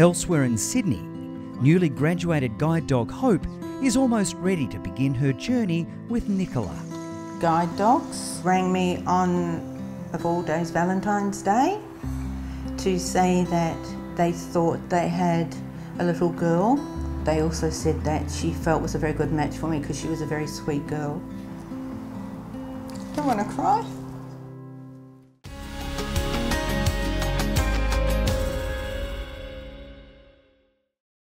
Elsewhere in Sydney, newly graduated guide dog Hope is almost ready to begin her journey with Nicola. Guide dogs rang me on, of all days, Valentine's Day to say that they thought they had a little girl. They also said that she felt was a very good match for me because she was a very sweet girl. Don't want to cry?